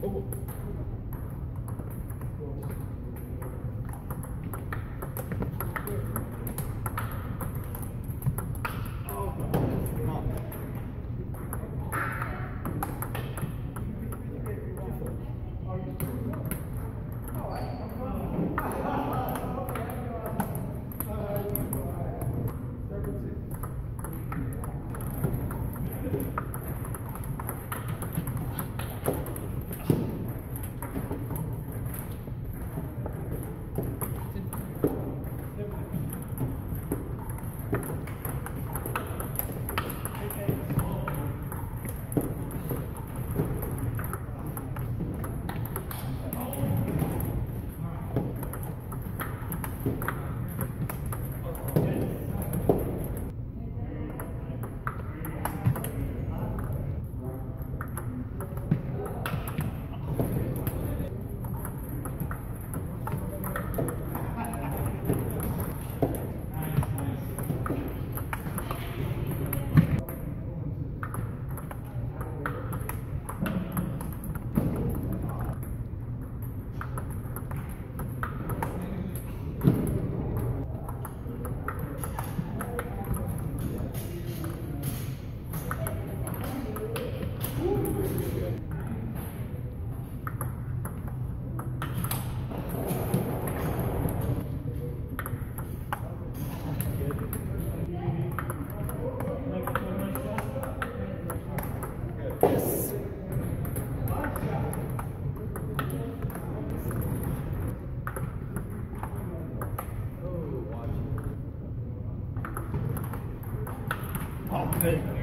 Oh. 好，可以。